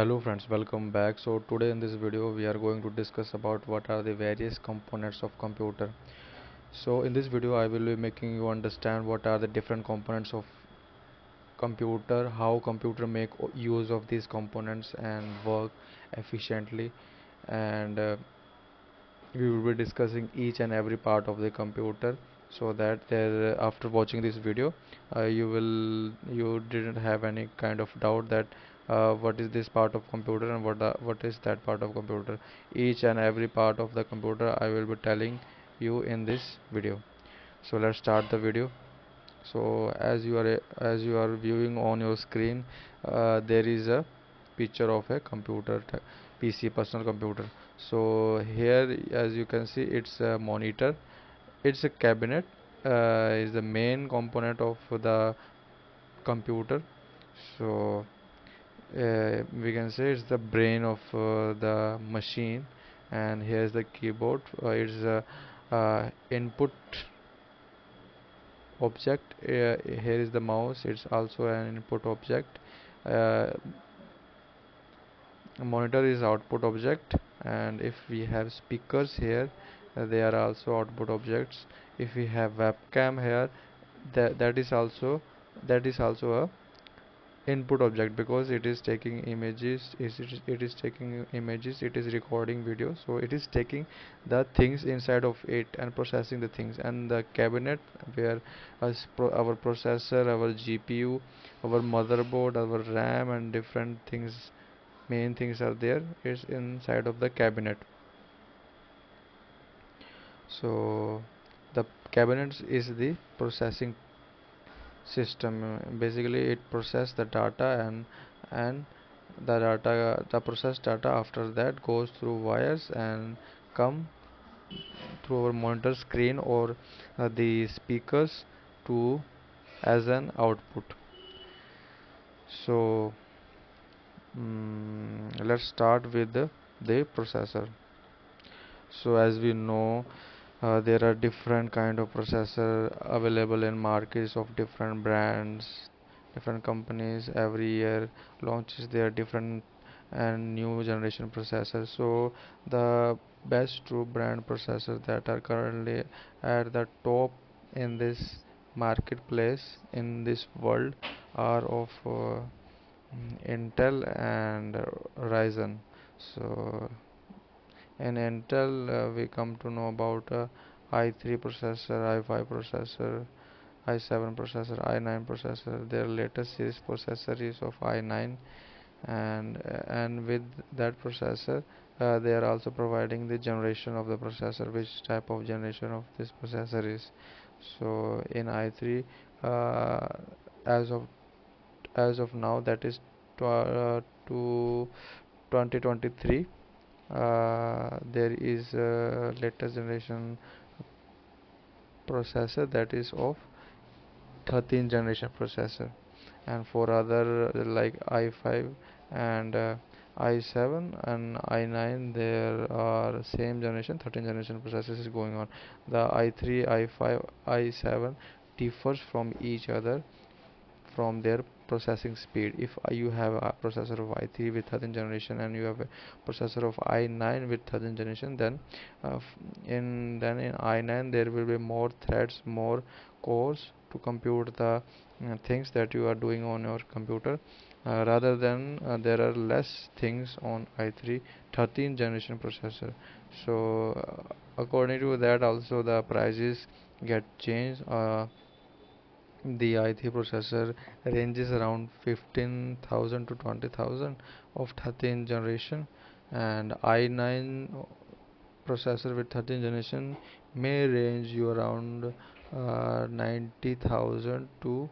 hello friends welcome back. So today in this video we are going to discuss about what are the various components of computer. So in this video I will be making you understand what are the different components of computer how computer make use of these components and work efficiently. And uh, we will be discussing each and every part of the computer so that there after watching this video uh, you will you didn't have any kind of doubt that uh, what is this part of computer and what the, what is that part of computer. Each and every part of the computer I will be telling you in this video. So let's start the video. So as you are as you are viewing on your screen uh, there is a picture of a computer PC personal computer. So here as you can see it's a monitor. It's a cabinet uh, is the main component of the computer. So uh, we can say it's the brain of uh, the machine and here's the keyboard. Uh, it's a uh, input object. Uh, here is the mouse. It's also an input object. Uh, monitor is output object. And if we have speakers here they are also output objects. If we have webcam here that that is also that is also a input object because it is taking images it is, taking images it is recording video so it is taking the things inside of it and processing the things. And the cabinet where pro our processor our gpu our motherboard our ram and different things main things are there is inside of the cabinet. So the cabinets is the processing system basically it process the data and and the data the processed data after that goes through wires and come through our monitor screen or uh, the speakers to as an output. So um, let's start with the, the processor. So as we know uh, there are different kind of processor available in markets of different brands different companies. Every year launches their different and new generation processors. So the best true brand processors that are currently at the top in this marketplace in this world are of uh, Intel and Ryzen. So in Intel uh, we come to know about uh, i3 processor i5 processor i7 processor i9 processor. Their latest series processor is of i9 and and with that processor uh, they are also providing the generation of the processor which type of generation of this processor is. So in i3 uh, as of as of now that is to, uh, to 2023 uh, there is a latest generation processor that is of 13th generation processor. And for other like i5 and uh, i7 and i9 there are same generation 13th generation processors is going on. The i3 i5 i7 differs from each other from their processing speed. If you have a processor of i3 with 13th generation and you have a processor of i9 with 13th generation then uh, in then in i9 there will be more threads more cores to compute the uh, things that you are doing on your computer. Uh, rather than uh, there are less things on i3 13th generation processor. So uh, according to that also the prices get changed uh, the i3 processor ranges around 15,000 to 20,000 of 13th generation and i9 processor with 13th generation may range you around uh, 90,000 to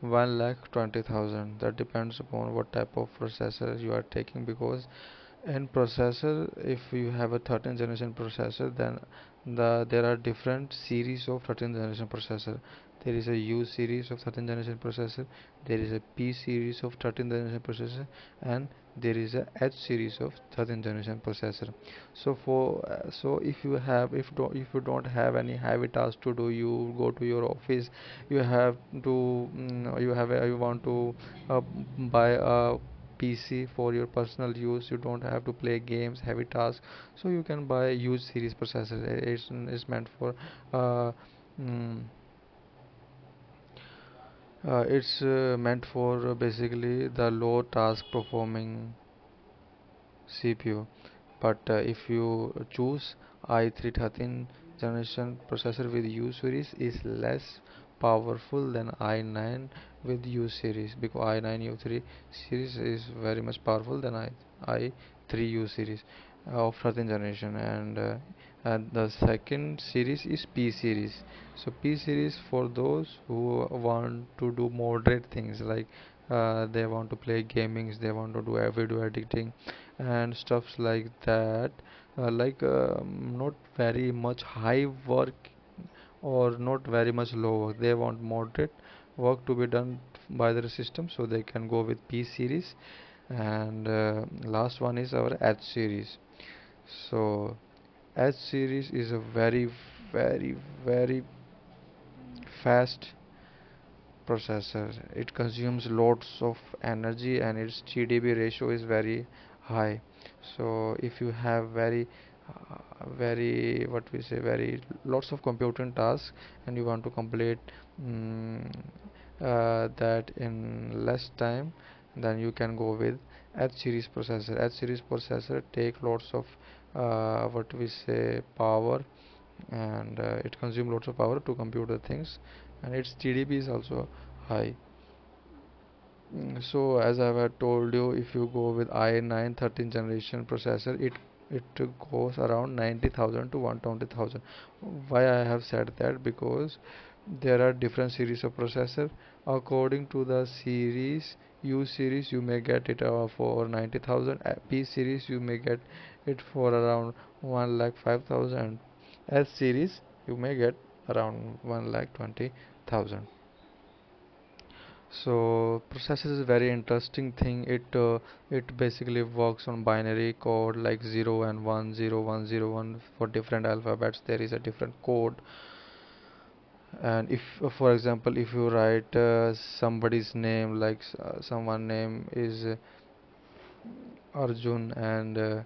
1 lakh 20,000 that depends upon what type of processor you are taking because in processor if you have a 13th generation processor then the there are different series of 13th generation processor there is a U series of 13th generation processor there is a P series of 13th generation processor and there is a H series of 13th generation processor. So for uh, so if you have if don't if you don't have any heavy task to do you go to your office you have to mm, you have a, you want to uh, buy a PC for your personal use you don't have to play games heavy tasks so you can buy U series processor. It's, it's meant for uh, mm, it's uh, meant for uh, basically the low task performing CPU but uh, if you choose i3 13 generation processor with U series is less powerful than i9 with U series because i9 U3 series is very much powerful than i i3 U series of 13th generation and uh, the second series is P series. So P series for those who want to do moderate things like uh, they want to play gamings they want to do video editing and stuffs like that uh, like um, not very much high work or not very much low work. They want moderate work to be done by their system so they can go with P series. And uh, last one is our H series so H series is a very very very fast processor. It consumes lots of energy and its TDP ratio is very high. So if you have very uh, very what we say very lots of computing tasks and you want to complete um, uh, that in less time then you can go with H series processor. H series processor take lots of what we say power and uh, it consumes lots of power to compute the things and its TDP is also high. Mm, so as I have told you if you go with i9 13th generation processor it it goes around 90,000 to 120,000 why I have said that? Because there are different series of processor. According to the series U series you may get it uh, for 90,000 P series you may get it for around 1 lakh 5,000 S series you may get around 1 lakh 20,000 so processor is very interesting thing. It uh, it basically works on binary code like 0 and 1 0 1 0 1 for different alphabets. There is a different code. And if uh, for example if you write uh, somebody's name like uh, someone name is Arjun and uh,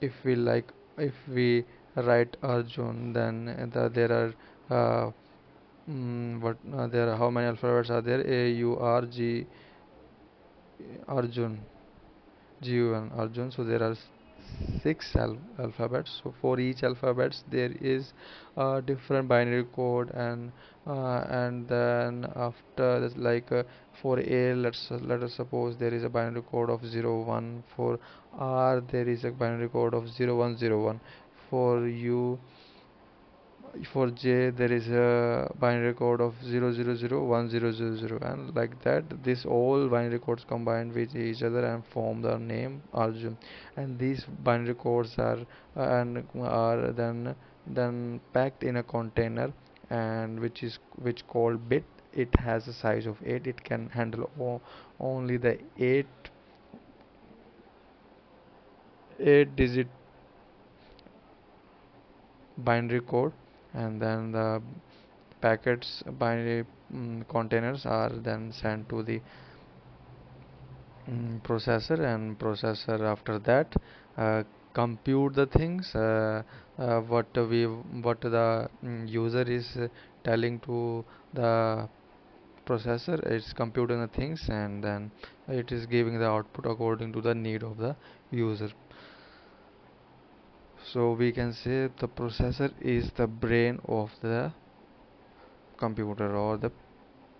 if we like if we write Arjun then the, there are uh, mm, what uh, there are how many alphabets are there? A u r g arjun g u n arjun so there are six al alphabets. So for each alphabets there is a different binary code and uh, and then after this like uh, for a let's let us suppose there is a binary code of 01 for r there is a binary code of 0101 for u for J there is a binary code of 0001000 and like that this all binary codes combined with each other and form the name Arjun. And these binary codes are uh, and are then then packed in a container and which is which called bit. It has a size of 8 it can handle only the 8 8 digit binary code and then the packets binary um, containers are then sent to the um, processor and processor after that uh, compute the things uh, uh, what we what the um, user is telling to the processor it's computing the things and then it is giving the output according to the need of the user so we can say the processor is the brain of the computer or the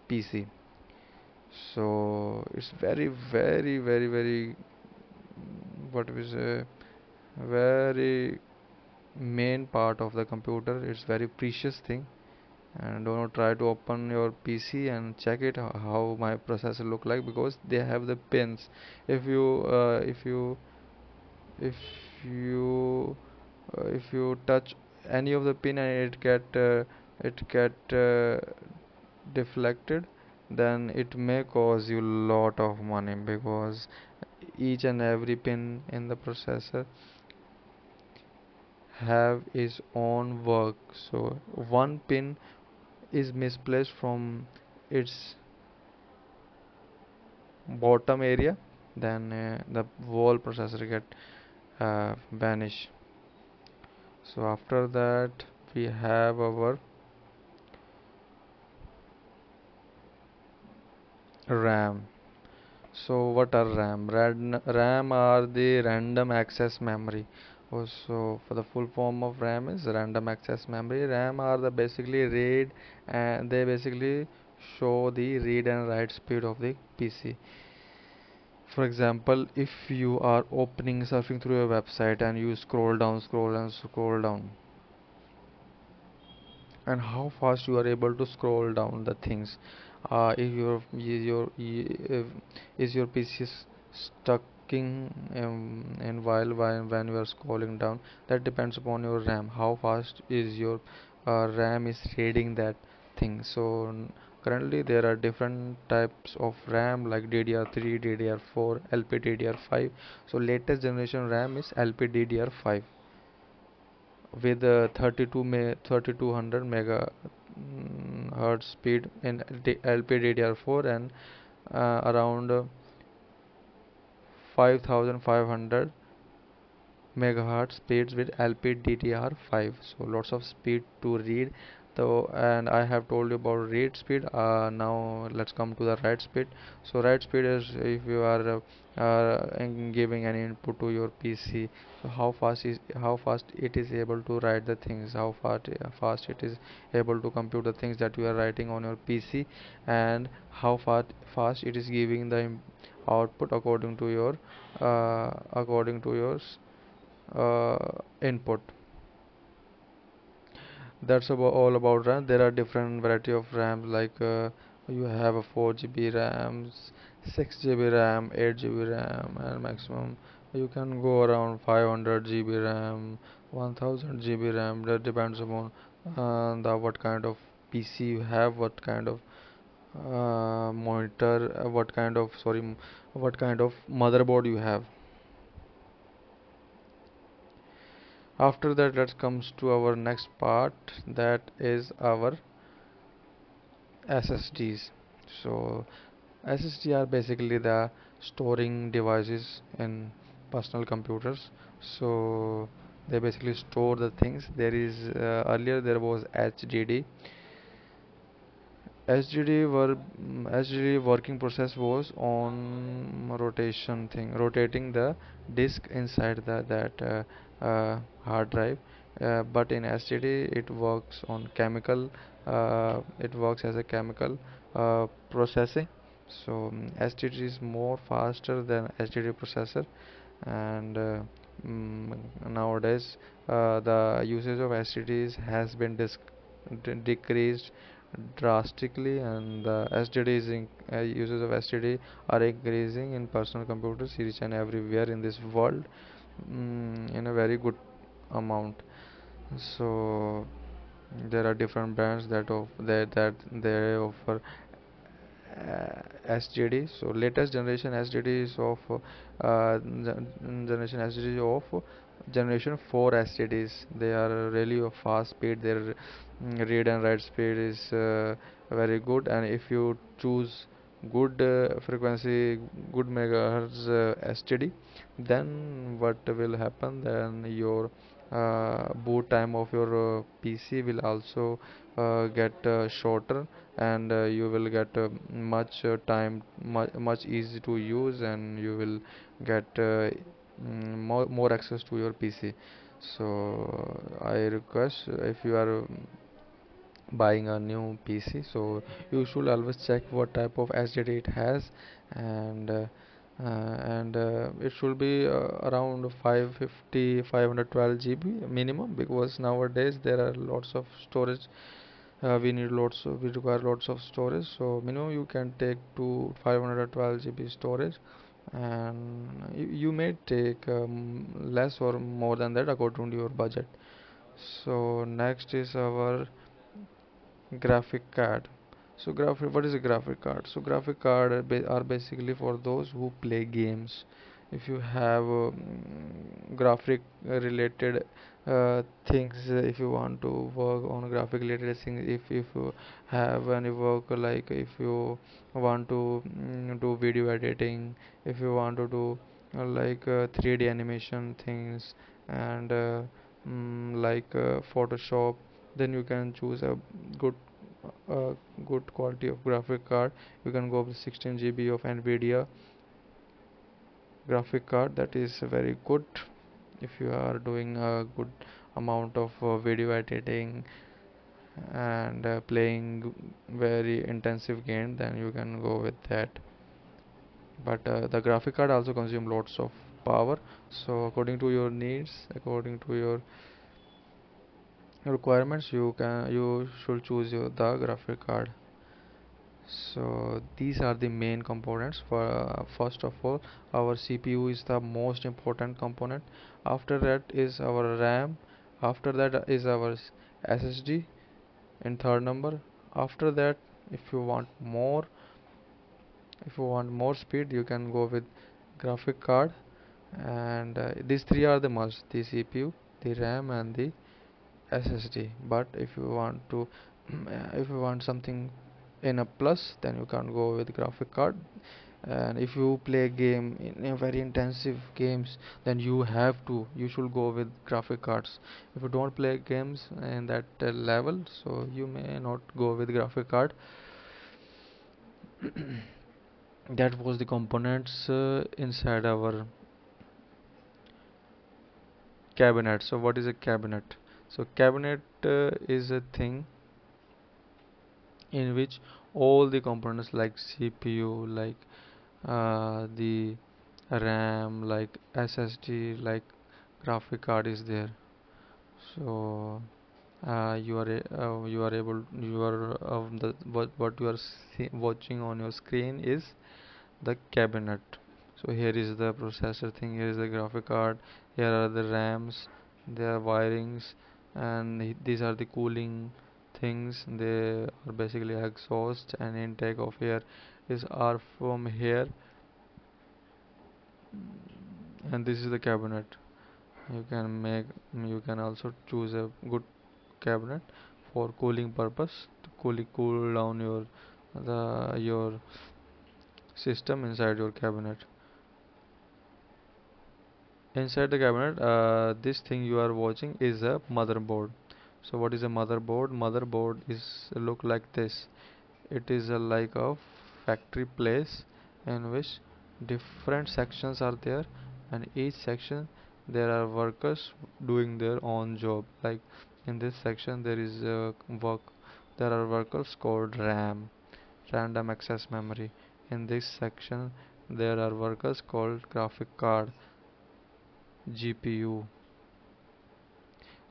PC so it's very very very very what we say very main part of the computer. It's very precious thing. And don't try to open your PC and check it how my processor look like because they have the pins. If you uh, if you if you uh, if you touch any of the pin and it get uh, it get uh, deflected then it may cause you lot of money because each and every pin in the processor have its own work. So one pin is misplaced from its bottom area then uh, the whole processor get uh, vanish so after that we have our RAM. So what are RAM? RAM are the random access memory. Oh, also for the full form of RAM is random access memory. RAM are the basically read and they basically show the read and write speed of the PC for example if you are opening surfing through a website and you scroll down scroll and scroll down and how fast you are able to scroll down the things uh, if your is your is your PC stuck um, and while, while when you are scrolling down that depends upon your RAM. How fast is your uh, RAM is reading that thing? So currently there are different types of RAM like DDR3 DDR4 LPDDR5 so latest generation RAM is LPDDR5 with uh, 32 me 3200 mega mm, speed in LPDDR4 and uh, around uh, 5500 megahertz speeds with LPDDR5 so lots of speed to read so and I have told you about read speed. Uh, now let's come to the write speed. So write speed is if you are uh, giving an input to your PC so how fast is how fast it is able to write the things how fast fast it is able to compute the things that you are writing on your PC and how fast fast it is giving the output according to your uh, according to your uh, input that's about all about RAM. There are different variety of RAM like uh, you have a 4 GB RAM 6 GB RAM 8 GB RAM and maximum you can go around 500 GB RAM 1000 GB RAM. That depends upon uh, the what kind of PC you have what kind of uh, monitor uh, what kind of sorry what kind of motherboard you have after that let's comes to our next part that is our SSDs so SSD are basically the storing devices in personal computers. So they basically store the things. There is uh, earlier there was HDD HDD were HDD working process was on rotation thing rotating the disk inside the that uh, hard drive uh, but in SSD it works on chemical uh, it works as a chemical uh, processing. So um, SSD is more faster than HDD processor and uh, mm, nowadays the usage of SSDs has been decreased drastically and the SSDs in, uh, uses of SSD are increasing in personal computers each and everywhere in this world mm, in a very good amount. So there are different brands that of that that they offer uh, SSD so latest generation SSD is of uh, generation SSD of generation 4 SSDs they are really fast speed. Their mm, read and write speed is uh, very good. And if you choose good uh, frequency good megahertz uh, SSD then what will happen? Then your uh, boot time of your uh, PC will also uh, get shorter and you will get much time much, much easy to use and you will get mm, more, more access to your PC so I request if you are buying a new PC so you should always check what type of SSD it has. And uh, uh, and uh, it should be uh, around 550 512 GB minimum because nowadays there are lots of storage uh, we need lots of, we require lots of storage. So minimum you can take to 512 GB storage and you, you may take um, less or more than that according to your budget. So next is our graphic card. So graphic what is a graphic card? So graphic card are basically for those who play games. If you have um, graphic related uh, things uh, if you want to work on graphic related things if if you have any work like if you want to mm, do video editing if you want to do uh, like uh, 3d animation things and uh, mm, like uh, photoshop then you can choose a good uh, good quality of graphic card. You can go with 16 GB of NVIDIA graphic card. That is very good. If you are doing a good amount of uh, video editing and uh, playing very intensive game then you can go with that. But uh, the graphic card also consume lots of power. So according to your needs according to your requirements you can you should choose your the graphic card. So these are the main components. For uh, first of all our CPU is the most important component. After that is our RAM. After that is our SSD in third number. After that if you want more if you want more speed you can go with graphic card. And uh, these three are the must the CPU the RAM and the SSD but if you want to if you want something in a plus then you can go with graphic card. And if you play game in a very intensive games then you have to you should go with graphic cards. If you don't play games in that uh, level so you may not go with graphic card. That was the components uh, inside our cabinet. So what is a cabinet so cabinet uh, is a thing in which all the components like CPU like uh, the RAM like SSD like graphic card is there. So uh, you are uh, you are able you are of the what, what you are watching on your screen is the cabinet. So here is the processor thing here is the graphic card here are the RAMs there are wirings and these are the cooling things. They are basically exhaust and intake of air is are from here. And this is the cabinet. You can make you can also choose a good cabinet for cooling purpose to cool cool down your the your system inside your cabinet inside the cabinet uh, this thing you are watching is a motherboard. So what is a motherboard? Motherboard is look like this. It is a like a factory place in which different sections are there and each section there are workers doing their own job. Like in this section there is a work there are workers called RAM random access memory. In this section there are workers called graphic card GPU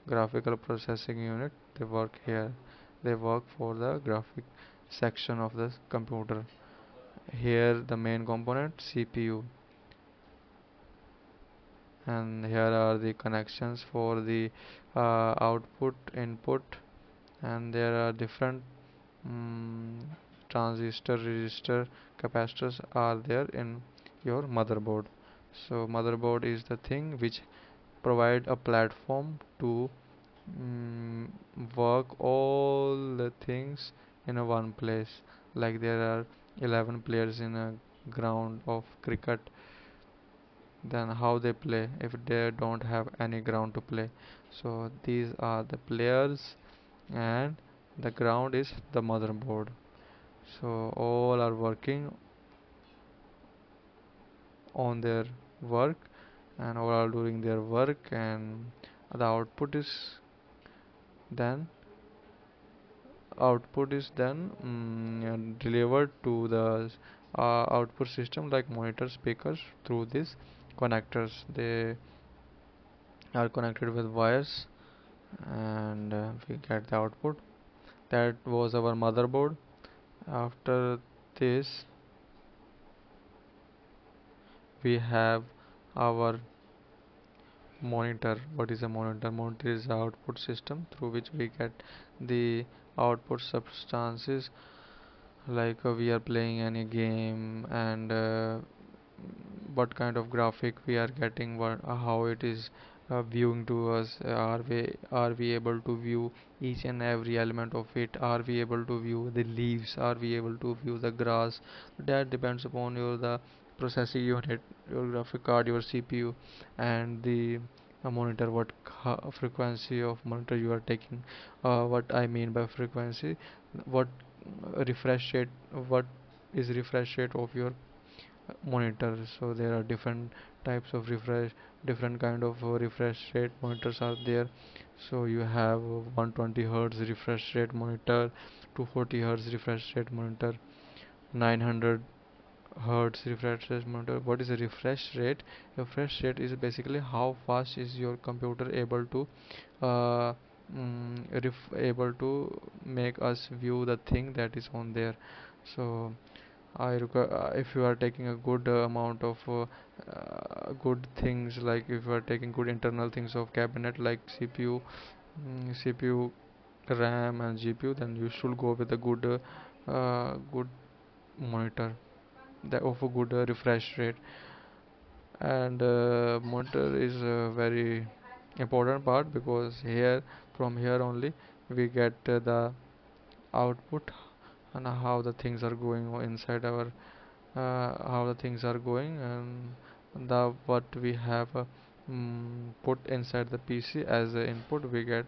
graphical processing unit. They work here. They work for the graphic section of the computer. Here the main component CPU and here are the connections for the uh, output input. And there are different um, transistor resistor capacitors are there in your motherboard so motherboard is the thing which provide a platform to mm, work all the things in a one place. Like there are 11 players in a ground of cricket. Then how they play if they don't have any ground to play. So these are the players and the ground is the motherboard. So all are working on their work and overall doing their work and the output is then output is then um, delivered to the uh, output system like monitor speakers through these connectors. They are connected with wires and uh, we get the output. That was our motherboard. After this we have our monitor. What is a monitor? Monitor is the output system through which we get the output substances. Like uh, we are playing any game and uh, what kind of graphic we are getting what uh, how it is uh, viewing to us. Are we are we able to view each and every element of it? Are we able to view the leaves? Are we able to view the grass? That depends upon your the processing unit your graphic card your cpu and the uh, monitor what frequency of monitor you are taking. Uh, what i mean by frequency what refresh rate what is refresh rate of your monitor. So there are different types of refresh different kind of uh, refresh rate monitors are there. So you have 120 hertz refresh rate monitor 240 hertz refresh rate monitor 900 hertz refresh rate monitor. What is a refresh rate? Refresh rate is basically how fast is your computer able to uh, mm, able to make us view the thing that is on there. So I uh, if you are taking a good uh, amount of uh, uh, good things like if you are taking good internal things of cabinet like CPU, mm, CPU, RAM and GPU, then you should go with a good uh, good monitor that of a good refresh rate. And monitor is a very important part because here from here only we get the output and how the things are going inside our uh, how the things are going and the what we have uh, mm, put inside the PC as an input we get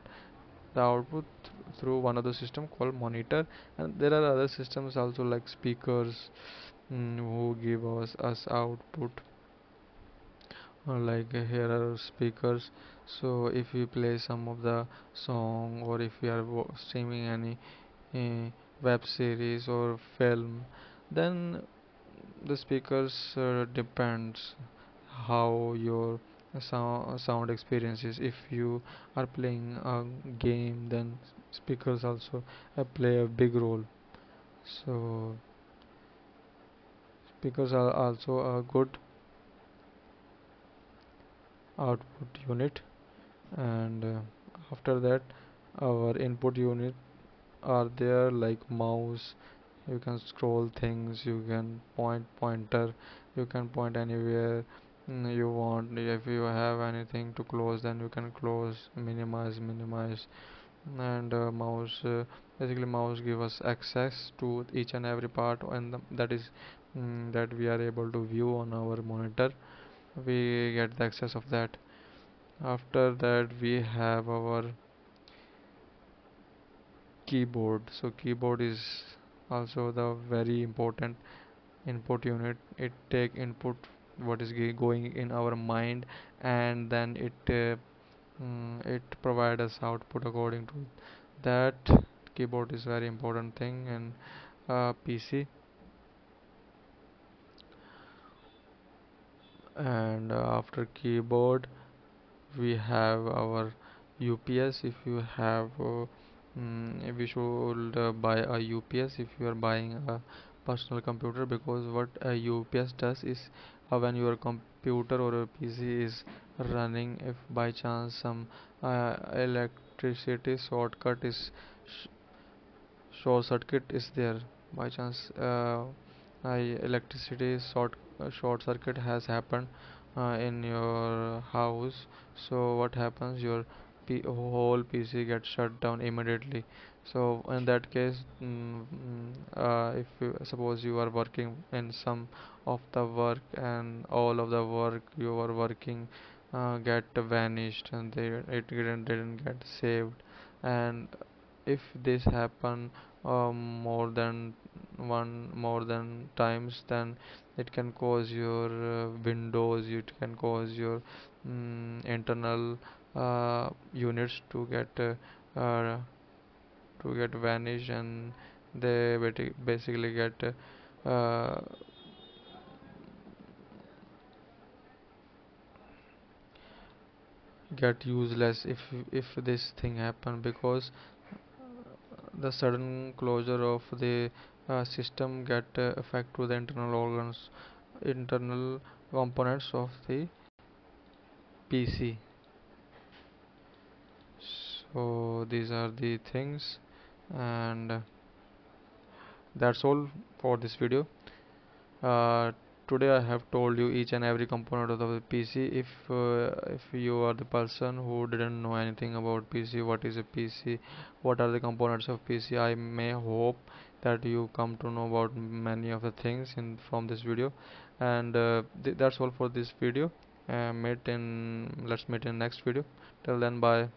the output th through one of the system called monitor and there are other systems also like speakers who give us, us output uh, like uh, here are speakers. So if we play some of the song or if we are streaming any uh, web series or film then the speakers uh, depends how your sound, sound experience is. If you are playing a game then speakers also uh, play a big role. So speakers are also a good output unit. And uh, after that our input unit are there like mouse you can scroll things you can point pointer you can point anywhere mm, you want if you have anything to close then you can close minimize minimize. And uh, mouse uh, basically mouse give us access to each and every part and that is mm, that we are able to view on our monitor we get the access of that. After that we have our keyboard. So keyboard is also the very important input unit. It take input what is going in our mind and then it uh, mm, it provide us output according to that. Keyboard is very important thing in uh, PC and after keyboard we have our UPS if you have uh, mm, we should buy a UPS if you are buying a personal computer because what a UPS does is uh, when your computer or a PC is running if by chance some uh, electricity shortcut is sh short circuit is there by chance uh, electricity short short circuit has happened uh, in your house. So what happens? Your P whole PC gets shut down immediately. So in that case mm, mm, uh, if you, suppose you are working in some of the work and all of the work you are working uh, get vanished and they it didn't, didn't get saved. And if this happen um, more than one more than times then it can cause your uh, windows it can cause your mm, internal uh, units to get uh, uh, to get vanish and they basically get uh, get useless if if this thing happen because the sudden closure of the uh, system get uh, effect to the internal organs internal components of the PC so these are the things and that's all for this video. Uh, today I have told you each and every component of the PC if uh, if you are the person who didn't know anything about PC what is a PC what are the components of PC I may hope that you come to know about many of the things in from this video. And uh, th that's all for this video. Uh, meet in let's meet in next video. Till then bye